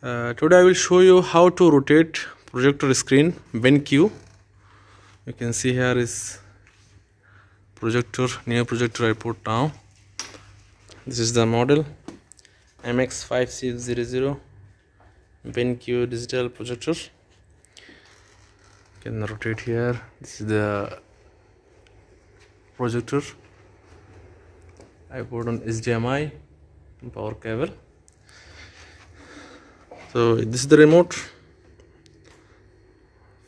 Uh, today I will show you how to rotate projector screen BenQ. You can see here is projector, near projector I put now. This is the model MX560 BenQ digital projector. Can rotate here. This is the projector. I put on HDMI power cable so, this is the remote.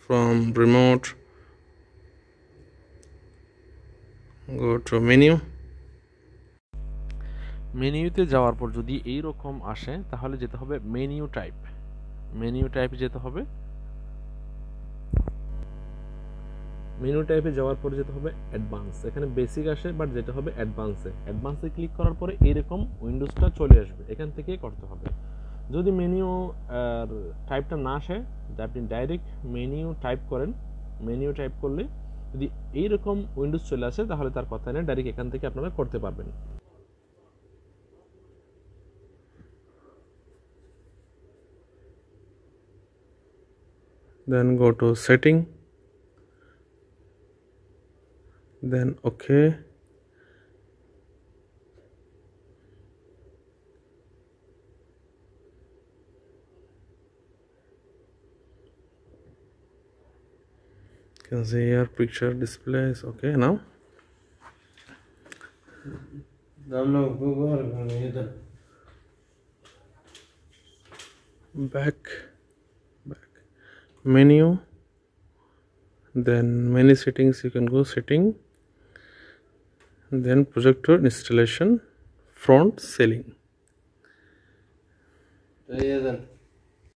From remote, go to menu. মেনিউতে যাওয়ার পর যদি এই রকম আসে, তাহলে যেতে হবে menu type menu টাইপে যেতে হবে। মেনু টাইপে যাওয়ার পরে যেতে হবে অ্যাডভান্স এখানে বেসিক আসে বাট যেতে হবে অ্যাডভান্সে অ্যাডভান্সে ক্লিক করার পরে এরকম উইন্ডোজটা চলে আসবে। এখান থেকে করতে হবে। যদি মেনিউ টাইপটা না আসে আপনি ডাইরেক্ট মেনিউ টাইপ করেন। মেনিউ টাইপ করলে যদি এইরকম উইন্ডোজ চলে আসে, তাহলে তার কথা নেই ডাইরেক্ট এখান থেকে আপনারা করতে পারবেন। Then go to setting then okay can see here picture displays. Okay now? Back. Back. Menu. Then many settings you can go. Setting. Then projector installation. Front ceiling